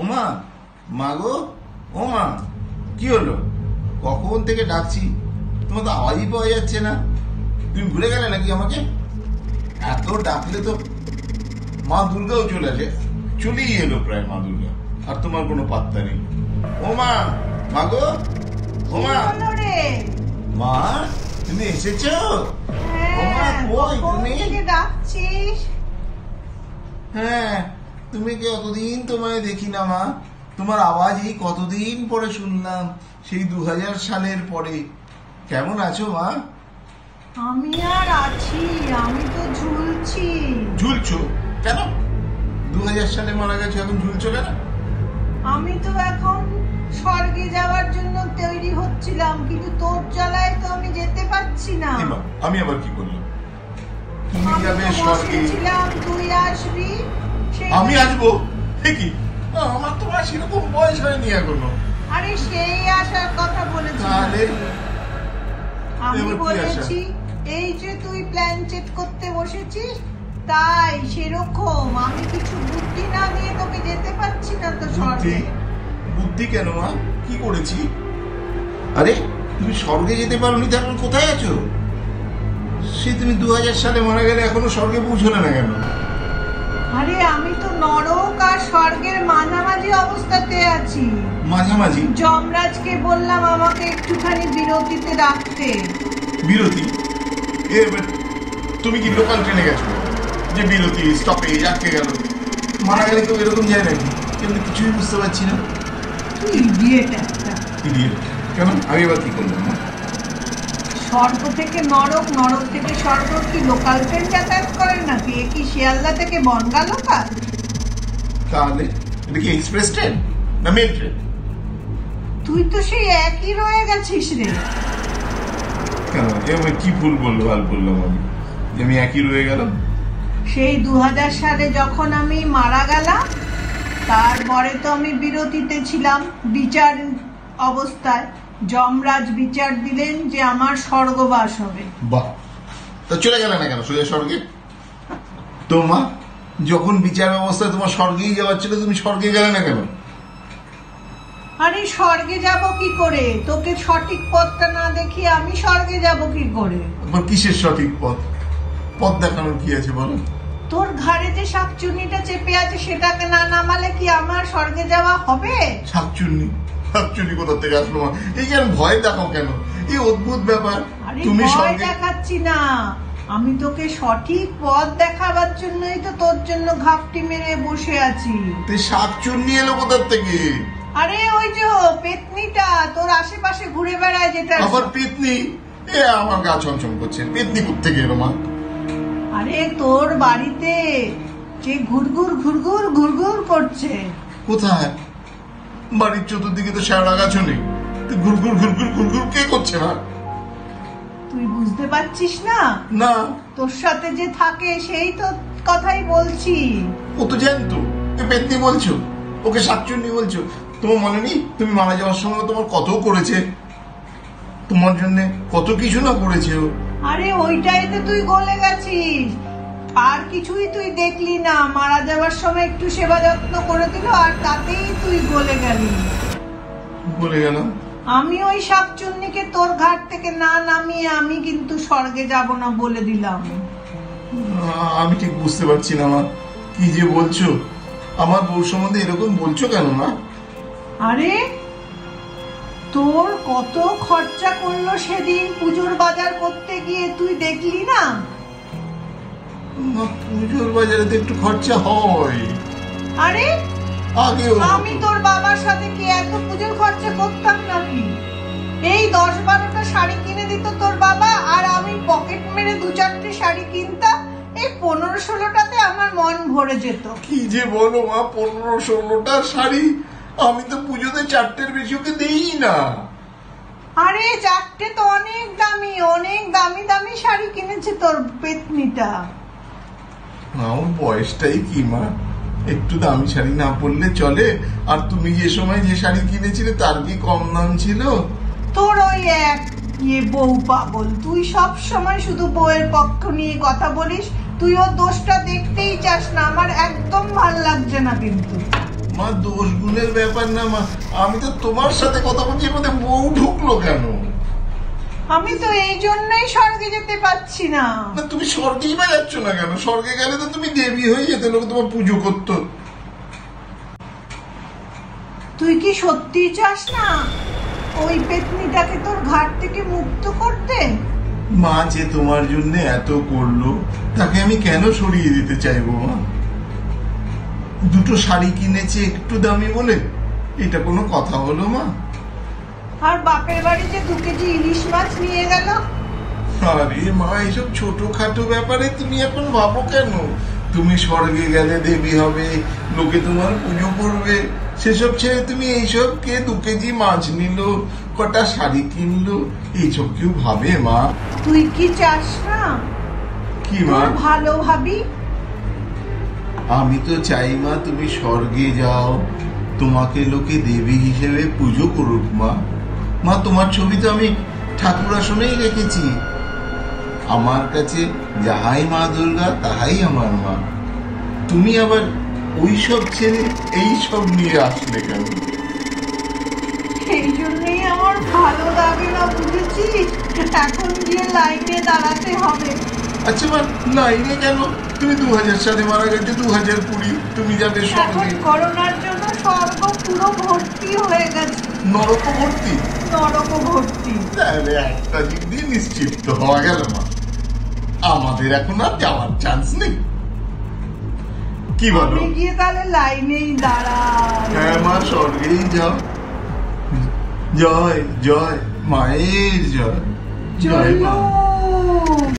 ওমা মা গো ও কি হলো? কখন থেকে ডাকছি? তোমার তো আওয়াজই পাওয়া যাচ্ছে না। তুমি ভুলে গেলে নাকি আমাকে? এত ডাকলে তো মা দুর্গাও চলে আসে। চলেই এলো প্রায় মা দুর্গা। আর তোমার কোনো পাত্তা নেই। ও মা মা গো ও মা তুমি এসেছ? হ্যাঁ, কই কখন তুমি? ডাকছিস? হ্যাঁ তুমি কি অতদিন তোমায় দেখি না মা? তোমার আওয়াজ এই কতদিন পরে শুনলাম সেই দু সালের পরে। কেমন আছো মা? আমি আর আছি আমি তো ঝুলছি। ঝুলছো? কেন? দু সালে মারা গেছো এখন ঝুলছো কেন? আমি তো এখন স্বর্গে যাওয়ার জন্য তৈরি হচ্ছিলাম কিন্তু তোর জ্বালায় তো আমি যেতে পারছি না। আমি আবার কি করলাম? তুমি যাবে স্বর্গে। তুই আসবি? আমি আসব। ঠিকই আমার তো আর সেরকম বয়স হয়নি এখনও। আরে সেই আসার কথা বলেছি আমি বলেছি এই যে তুই প্ল্যান করতে বসেছিস তাই সেরকম। আমি কিছু বুদ্ধি না দিয়ে তোকে যেতে পারছি না তো স্বর্গে। বুদ্ধি কেন মা? কি করেছি? আরে তুমি স্বর্গে যেতে পারোনি তারপর কোথায় আছো? সে তুমি দু হাজার সালে মারা গেলে এখনও স্বর্গে পৌঁছলে না কেন? আরে আমি তো নরক আর স্বর্গের মাঝামাঝি অবস্থাতে আছি। মাঝামাঝি? যমরাজকে বললাম আমাকে একটুখানি বিরতিতে রাখতে বিরতি? এ, তুমি কি লোকাল ট্রেনে গেছো? যে বিরতি স্টপেজ আটকে গেল। মারা গেলে কেউ এরকম যায় নাকি কিন্তু কিছুই বুঝতে পারছি না। ইডিয়েট একটা। Idiot। কেন? আমি এবার কি করলাম মা? স্বর্গ থেকে নরক নরক থেকে স্বর্গ কি লোকাল ট্রেন যাতায়াত করে নাকি? এ কি শিয়ালদা থেকে বনগা লোকাল তাহলে এটা কি এক্সপ্রেস ট্রেন না মেল ট্রেন তুই তো সেই একই রয়ে গেছিস রে। কেন? এ আমি কি ভুল বলল ভালো বললাম আমি আমি একই রয়ে গেলাম? সেই দু হাজার সালে যখন আমি মারা গেলাম তারপরে তো আমি বিরতিতে ছিলাম বিচার অবস্থায়। যমরাজ বিচার দিলেন যে আমার স্বর্গবাস হবে। বাহ। তা চলে গেলে না কেন সোজা স্বর্গে? তো মা যখন বিচার ব্যবস্থায় তোমার স্বর্গেই যাওয়ার ছিল তুমি স্বর্গে গেলে না কেন? আরে স্বর্গে যাব কি করে? তোকে সঠিক পথটা না দেখিয়ে আমি স্বর্গে যাব কি করে? আবার কিসের সঠিক পথ? পথ দেখানোর কি আছে বলো? তোর ঘাড়ে যে শাকচুন্নিটা চেপে আছে সেটাকে না নামালে কি আমার স্বর্গে যাওয়া হবে? শাকচুন্নি। শাকচুন্নি কোথা থেকে আসলো এই যেন ভয় দেখাও কেন? এই অদ্ভুত ব্যাপার। তুমি ভয় দেখাচ্ছি না। আমি তোকে সঠিক পথ দেখাবার জন্যই তো তোর জন্য ঘাপটি মেরে বসে আছি। তে শাকচুন্নি এলো কোথার থেকে? আরে ওই যে পেতনিটা তোর আশেপাশে ঘুরে বেড়ায় যেটা আবার পেতনি? এ আমার গা ছমছম করছে। পেতনি থেকে এলো মা? আরে তোর বাড়িতে যে ঘুরঘুর ঘুরঘুর ঘুরঘুর করছে। কোথায়? বাড়ির চতুর্দিকে তো শ্যাওড়া গাছও নেই। তো ঘুরঘুর ঘুরঘুর ঘুরঘুর কে করছে না তুই বুঝতে পারছিস না? না। তোর সাথে যে থাকে সেই তো কথাই বলছি। ও তো জানতো পেতনি বলছো? ওকে বলছো? তোমার মনে নেই? তুমি মারা যাওয়ার সময় তোমার কত করেছে? তোমার জন্য কত কিছু না করেছে ও। আরে ওইটাই তো তুই গলে গেছিস। আর কিছুই তুই দেখলি না। মারা যাওয়ার সময় একটু সেবা যত্ন করে দিল আর তাতেই তুই গলে গেলি। বলে গেলাম আমি ওই শাকচুন্নিকে তোর ঘাট থেকে না নামিয়ে আমি কিন্তু স্বর্গে যাব না বলে দিলাম। আমি ঠিক বুঝতে পারছি না মা। কি যে বলছো? আমার বউ সম্বন্ধে এরকম বলছো কেন না আরে তোর কত খরচা করল সেদিন পুজোর বাজার করতে গিয়ে তুই দেখলি না? পুজোর বাজারে তো একটু খরচা হয়। আরে আগেও আমি তোর বাবার সাথে কি এত পুজোর খরচা করতাম নাকি? এই দশ বারোটা শাড়ি কিনে দিত তোর বাবা আর আমি পকেট মেরে দু চারটে শাড়ি কিনতাম এই পনেরো ষোলোটাতে আমার মন ভরে যেত। কি যে বলো মা পনেরো ষোলোটা শাড়ি আমি তো পুজোতে চারটের বেশি ওকে দেই না। আরে চারটে তো অনেক দামি অনেক দামি দামি শাড়ি কিনেছে তোর পেতনিটা। আমার বয়সটাই কি মা? একটু দামি শাড়ি না পরলে চলে। আর তুমি যে সময় যে শাড়ি কিনেছিলে তার কি কম দাম ছিল? তোর ওই এক ইয়ে বউ পাগল তুই সব সময় শুধু বউয়ের পক্ষ নিয়ে কথা বলিস। তুই ওর দোষটা দেখতেই চাস না আমার একদম ভালো লাগছে না কিন্তু। মা দোষ গুণের ব্যাপার না মা। আমি তো তোমার সাথে কথা বলছি এর মধ্যে বউ ঢুকলো কেন? আমি তো এই জন্যই স্বর্গে যেতে পারছি না। না তুমি স্বর্গেই বা যাচ্ছ না কেন? স্বর্গে গেলে তো তুমি দেবী হয়ে যেতে লোক তোমার পুজো করতো। তুই কি সত্যি চাস না ওই পেতনিটাকে তোর ঘাট থেকে মুক্ত করতে? মা যে তোমার জন্য এত করল তাকে আমি কেন সরিয়ে দিতে চাইব মা? দুটো শাড়ি কিনেছে একটু দামি বলে এটা কোনো কথা হলো মা? আর বাপের বাড়ি যে দু কেজি ইলিশ মাছ নিয়ে গেল। আরে মা এইসব ছোটখাটো ব্যাপারে তুমি এখন ভাবো কেন? তুমি স্বর্গে গেলে দেবী হবে লোকে তোমার পুজো করবে। সেসব ছেড়ে তুমি এইসব কে দু কেজি মাছ নিল কটা শাড়ি কিনলো? এইসব কেউ ভাবে মা? তুই কি চাস না? কি মা? ভালো ভাবি। আমি তো চাই মা তুমি স্বর্গে যাও। তোমাকে লোকে দেবী হিসেবে পুজো করুক মা। মা তোমার ছবি তো আমি ঠাকুর আসনেই রেখেছি। আমার কাছে যাহাই মা দুর্গা তাহাই আমার মা। তুমি আবার ওই সব ছেড়ে এই সব নিয়ে আসলে কেন? এই জন্যই আমার ভালো লাগে না বুঝেছিস? এখন গিয়ে লাইনে দাঁড়াতে হবে। আচ্ছা মা লাইনে কেন? তুমি দু হাজার সালে মারা গেছে দু হাজার কুড়ি তুমি যাবে স্বর্গে করোনার জন্য স্বর্গ পুরো ভর্তি হয়ে গেছে। নরক ভর্তি নরক ভর্তি তাহলে একটা দিক দিয়ে নিশ্চিত তো হওয়া গেল মা। আমাদের এখন আর যাওয়ার চান্স নেই। কি বলো? গিয়ে তাহলে লাইনেই দাঁড়াই হ্যাঁ মা স্বর্গেই যাও। জয় জয় মায়ের জয়। জয় মা।